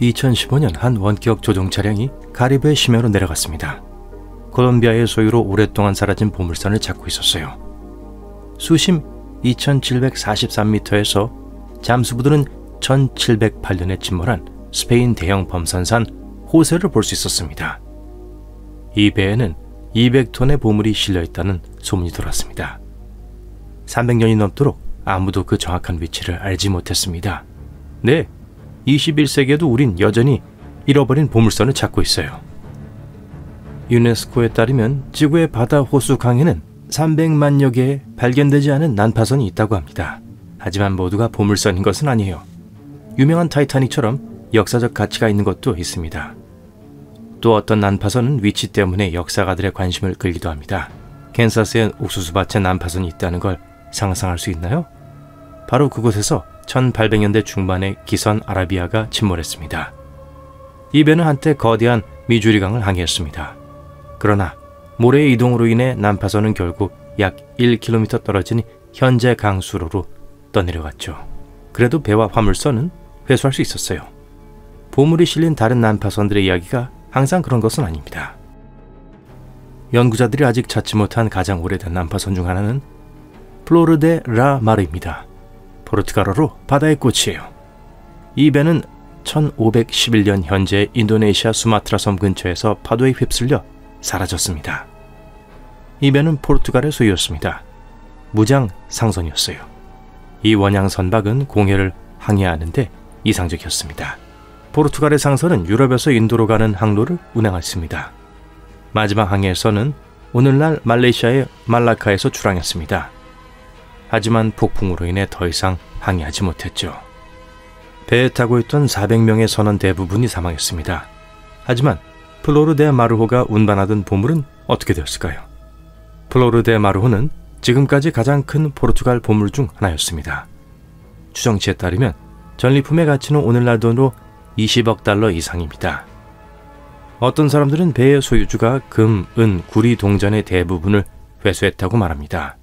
2015년 한 원격 조종 차량이 카리브해 심해로 내려갔습니다. 콜롬비아의 소유로 오랫동안 사라진 보물선을 찾고 있었어요. 수심 2743m에서 잠수부들은 1708년에 침몰한 스페인 대형 범선산 호세를 볼 수 있었습니다. 이 배에는 200톤의 보물이 실려 있다는 소문이 돌았습니다. 300년이 넘도록 아무도 그 정확한 위치를 알지 못했습니다. 네, 21세기에도 우린 여전히 잃어버린 보물선을 찾고 있어요. 유네스코에 따르면 지구의 바다 호수 강에는 300만여 개의 발견되지 않은 난파선이 있다고 합니다. 하지만 모두가 보물선인 것은 아니에요. 유명한 타이타닉처럼 역사적 가치가 있는 것도 있습니다. 또 어떤 난파선은 위치 때문에 역사가들의 관심을 끌기도 합니다. 캔사스에 옥수수밭에 난파선이 있다는 걸 상상할 수 있나요? 바로 그곳에서 1800년대 중반에 기선 아라비아가 침몰했습니다. 이 배는 한때 거대한 미주리강을 항해했습니다. 그러나 모래의 이동으로 인해 난파선은 결국 약 1km 떨어진 현재 강수로로 떠내려갔죠. 그래도 배와 화물선은 회수할 수 있었어요. 보물이 실린 다른 난파선들의 이야기가 항상 그런 것은 아닙니다. 연구자들이 아직 찾지 못한 가장 오래된 난파선 중 하나는 플로르데 라 마르입니다. 포르투갈어로 바다의 꽃이에요. 이 배는 1511년 현재 인도네시아 수마트라 섬 근처에서 파도에 휩쓸려 사라졌습니다. 이 배는 포르투갈의 소유였습니다. 무장 상선이었어요. 이 원양 선박은 공해를 항해하는데 이상적이었습니다. 포르투갈의 상선은 유럽에서 인도로 가는 항로를 운행했습니다. 마지막 항해에서는 오늘날 말레이시아의 말라카에서 출항했습니다. 하지만 폭풍으로 인해 더 이상 항해하지 못했죠. 배에 타고 있던 400명의 선원 대부분이 사망했습니다. 하지만 플로르 데 마르호가 운반하던 보물은 어떻게 되었을까요? 플로르 데 마르호는 지금까지 가장 큰 포르투갈 보물 중 하나였습니다. 추정치에 따르면 전리품의 가치는 오늘날 돈으로 20억 달러 이상입니다. 어떤 사람들은 배의 소유주가 금, 은, 구리 동전의 대부분을 회수했다고 말합니다.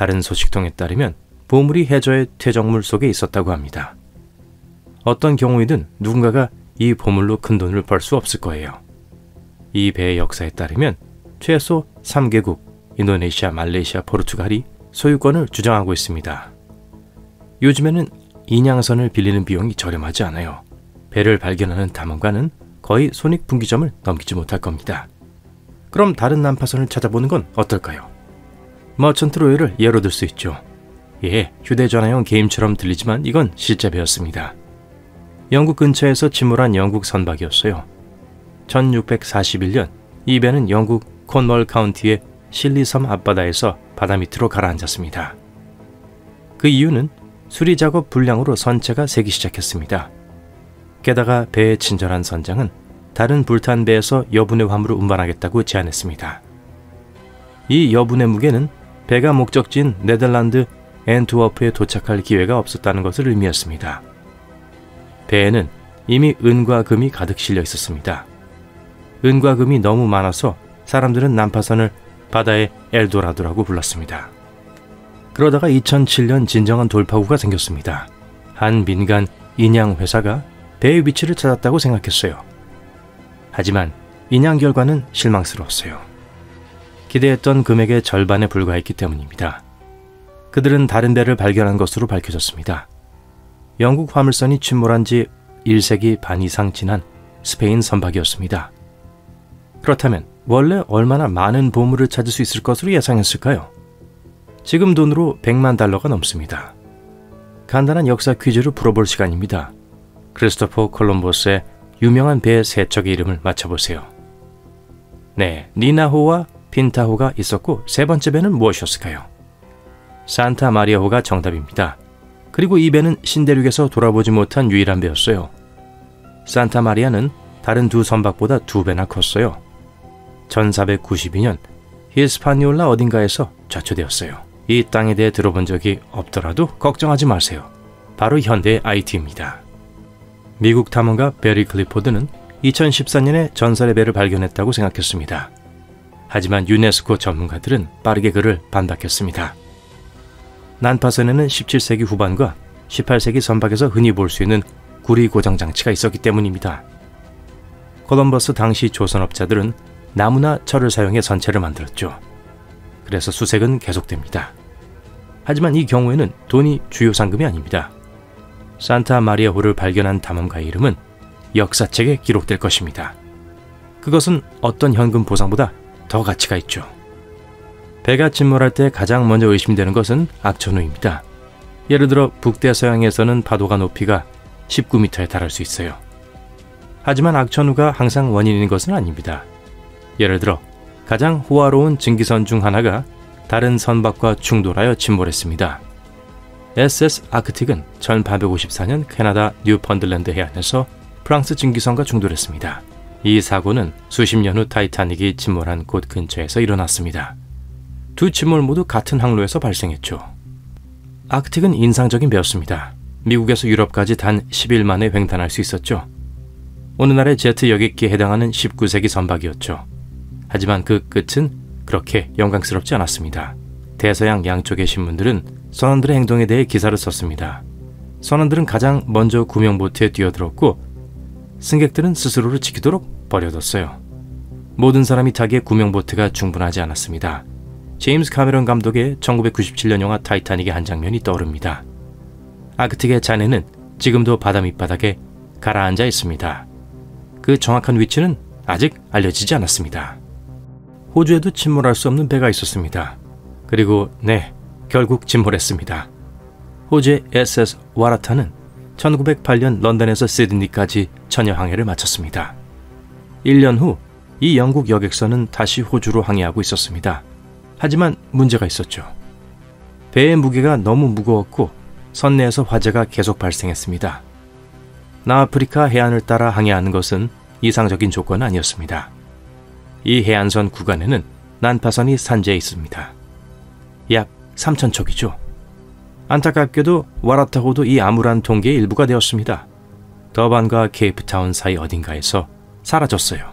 다른 소식통에 따르면 보물이 해저의 퇴적물 속에 있었다고 합니다. 어떤 경우이든 누군가가 이 보물로 큰 돈을 벌 수 없을 거예요. 이 배의 역사에 따르면 최소 3개국, 인도네시아, 말레이시아, 포르투갈이 소유권을 주장하고 있습니다. 요즘에는 인양선을 빌리는 비용이 저렴하지 않아요. 배를 발견하는 탐험가는 거의 손익분기점을 넘기지 못할 겁니다. 그럼 다른 난파선을 찾아보는 건 어떨까요? 머천트 로이를 예로 들 수 있죠. 예, 휴대전화용 게임처럼 들리지만 이건 실제 배였습니다. 영국 근처에서 침몰한 영국 선박이었어요. 1641년 이 배는 영국 콘멀 카운티의 실리섬 앞바다에서 바다 밑으로 가라앉았습니다. 그 이유는 수리 작업 불량으로 선체가 새기 시작했습니다. 게다가 배의 친절한 선장은 다른 불탄 배에서 여분의 화물을 운반하겠다고 제안했습니다. 이 여분의 무게는 배가 목적지인 네덜란드 앤트워프에 도착할 기회가 없었다는 것을 의미했습니다. 배에는 이미 은과 금이 가득 실려 있었습니다. 은과 금이 너무 많아서 사람들은 난파선을 바다의 엘도라도라고 불렀습니다. 그러다가 2007년 진정한 돌파구가 생겼습니다. 한 민간 인양 회사가 배의 위치를 찾았다고 생각했어요. 하지만 인양 결과는 실망스러웠어요. 기대했던 금액의 절반에 불과했기 때문입니다. 그들은 다른 배를 발견한 것으로 밝혀졌습니다. 영국 화물선이 침몰한 지 1세기 반 이상 지난 스페인 선박이었습니다. 그렇다면 원래 얼마나 많은 보물을 찾을 수 있을 것으로 예상했을까요? 지금 돈으로 100만 달러가 넘습니다. 간단한 역사 퀴즈를 풀어볼 시간입니다. 크리스토퍼 콜럼버스의 유명한 배세 척의 이름을 맞춰보세요. 네, 니나호와 핀타호가 있었고 세 번째 배는 무엇이었을까요? 산타 마리아호가 정답입니다. 그리고 이 배는 신대륙에서 돌아보지 못한 유일한 배였어요. 산타 마리아는 다른 두 선박보다 두 배나 컸어요. 1492년 히스파니올라 어딘가에서 좌초되었어요. 이 땅에 대해 들어본 적이 없더라도 걱정하지 마세요. 바로 현대의 IT입니다. 미국 탐험가 베리 클리포드는 2014년에 전설의 배를 발견했다고 생각했습니다. 하지만 유네스코 전문가들은 빠르게 그를 반박했습니다. 난파선에는 17세기 후반과 18세기 선박에서 흔히 볼 수 있는 구리 고정 장치가 있었기 때문입니다. 콜럼버스 당시 조선업자들은 나무나 철을 사용해 선체를 만들었죠. 그래서 수색은 계속됩니다. 하지만 이 경우에는 돈이 주요 상금이 아닙니다. 산타 마리아 호를 발견한 탐험가의 이름은 역사책에 기록될 것입니다. 그것은 어떤 현금 보상보다 더 가치가 있죠. 배가 침몰할 때 가장 먼저 의심되는 것은 악천후입니다. 예를 들어 북대서양에서는 파도가 높이가 19m에 달할 수 있어요. 하지만 악천후가 항상 원인인 것은 아닙니다. 예를 들어 가장 호화로운 증기선 중 하나가 다른 선박과 충돌하여 침몰했습니다. SS 아크틱은 1854년 캐나다 뉴펀들랜드 해안에서 프랑스 증기선과 충돌했습니다. 이 사고는 수십 년 후 타이타닉이 침몰한 곳 근처에서 일어났습니다. 두 침몰 모두 같은 항로에서 발생했죠. 아크틱은 인상적인 배였습니다. 미국에서 유럽까지 단 10일 만에 횡단할 수 있었죠. 오늘날의 제트 여객기에 해당하는 19세기 선박이었죠. 하지만 그 끝은 그렇게 영광스럽지 않았습니다. 대서양 양쪽의 신문들은 선원들의 행동에 대해 기사를 썼습니다. 선원들은 가장 먼저 구명보트에 뛰어들었고 승객들은 스스로를 지키도록 버려뒀어요. 모든 사람이 타기에 구명보트가 충분하지 않았습니다. 제임스 카메론 감독의 1997년 영화 타이타닉의 한 장면이 떠오릅니다. 아크틱의 잔해는 지금도 바다 밑바닥에 가라앉아 있습니다. 그 정확한 위치는 아직 알려지지 않았습니다. 호주에도 침몰할 수 없는 배가 있었습니다. 그리고 네, 결국 침몰했습니다. 호주의 SS 와라타는 1908년 런던에서 시드니까지 천여 항해를 마쳤습니다. 1년 후 이 영국 여객선은 다시 호주로 항해하고 있었습니다. 하지만 문제가 있었죠. 배의 무게가 너무 무거웠고 선내에서 화재가 계속 발생했습니다. 남아프리카 해안을 따라 항해하는 것은 이상적인 조건 아니었습니다. 이 해안선 구간에는 난파선이 산재해 있습니다. 약 3천척이죠. 안타깝게도 와라타호도 이 암울한 통계의 일부가 되었습니다. 더반과 케이프타운 사이 어딘가에서 사라졌어요.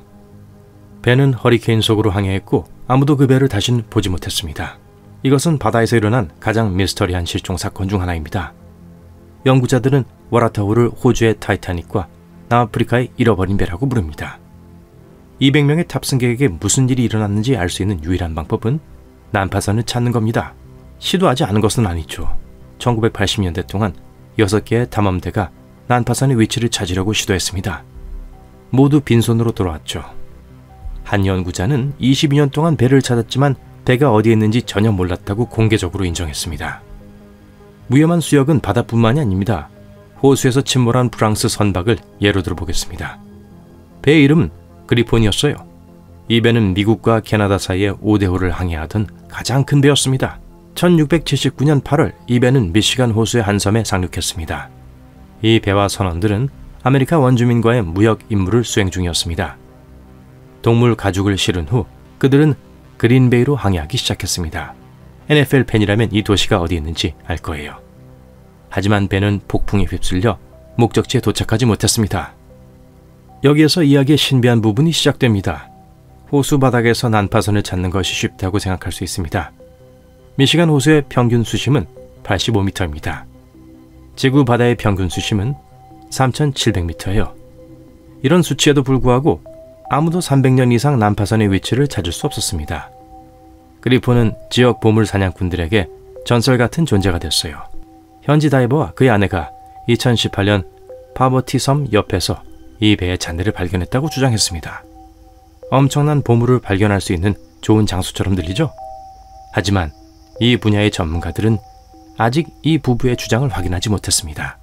배는 허리케인 속으로 항해했고 아무도 그 배를 다신 보지 못했습니다. 이것은 바다에서 일어난 가장 미스터리한 실종 사건 중 하나입니다. 연구자들은 와라타호를 호주의 타이타닉과 남아프리카의 잃어버린 배라고 부릅니다. 200명의 탑승객에게 무슨 일이 일어났는지 알 수 있는 유일한 방법은 난파선을 찾는 겁니다. 시도하지 않은 것은 아니죠. 1980년대 동안 6개의 탐험대가 난파선의 위치를 찾으려고 시도했습니다. 모두 빈손으로 돌아왔죠. 한 연구자는 22년 동안 배를 찾았지만 배가 어디에 있는지 전혀 몰랐다고 공개적으로 인정했습니다. 위험한 수역은 바다뿐만이 아닙니다. 호수에서 침몰한 프랑스 선박을 예로 들어보겠습니다. 배의 이름은 그리폰이었어요. 이 배는 미국과 캐나다 사이에 5대호를 항해하던 가장 큰 배였습니다. 1679년 8월 이 배는 미시간 호수의 한 섬에 상륙했습니다. 이 배와 선원들은 아메리카 원주민과의 무역 임무를 수행 중이었습니다. 동물 가죽을 실은 후 그들은 그린베이로 항해하기 시작했습니다. NFL 팬이라면 이 도시가 어디 있는지 알 거예요. 하지만 배는 폭풍에 휩쓸려 목적지에 도착하지 못했습니다. 여기에서 이야기의 신비한 부분이 시작됩니다. 호수 바닥에서 난파선을 찾는 것이 쉽다고 생각할 수 있습니다. 미시간 호수의 평균 수심은 85m입니다. 지구 바다의 평균 수심은 3,700m예요. 이런 수치에도 불구하고 아무도 300년 이상 난파선의 위치를 찾을 수 없었습니다. 그리폰은 지역 보물 사냥꾼들에게 전설 같은 존재가 됐어요. 현지 다이버와 그의 아내가 2018년 파버티 섬 옆에서 이 배의 잔해를 발견했다고 주장했습니다. 엄청난 보물을 발견할 수 있는 좋은 장소처럼 들리죠? 하지만 이 분야의 전문가들은 아직 이 부부의 주장을 확인하지 못했습니다.